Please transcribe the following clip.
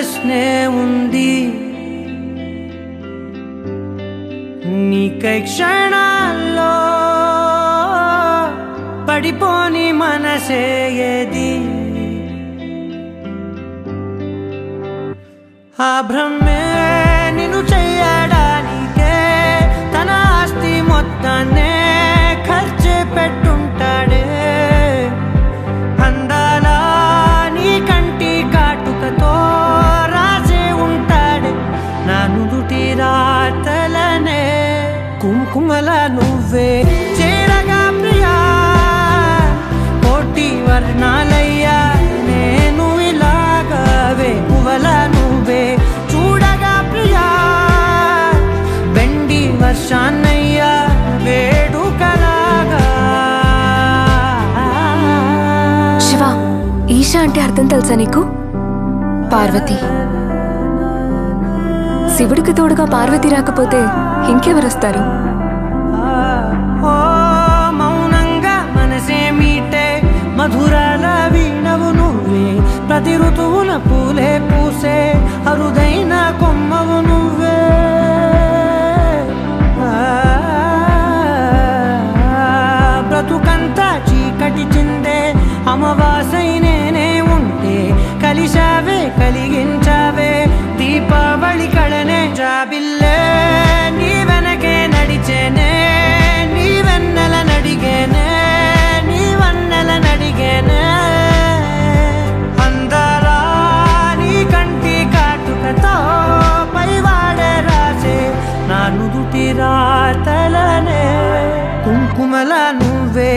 ప్రశ్నే ఉంది. నీకై క్షణాల్లో పడిపోని మనసే ఏది? ఆ బ్రహ్మే నుదుటి రాతలనే కుంకుమల నువ్వే చేరగా ప్రియా కోటి వర్ణాలయ్యా నేను ఇలాగవే వేకువల నువ్వే చూడగా ప్రియా వెండి వర్షాన్నయ్యా వేడుకలాగా శివ ఈషా అంటే అర్థం తెలుసా నీకు పార్వతి శివుడికి తోడుగా పార్వతి రాకపోతే ఇంకెవరొస్తారు? ఓ మౌనంగా మధురాల వీణవు నువ్వే ప్రతి ఋతువున పూలే పూసే రాతలనే కుంకుమల నువ్వే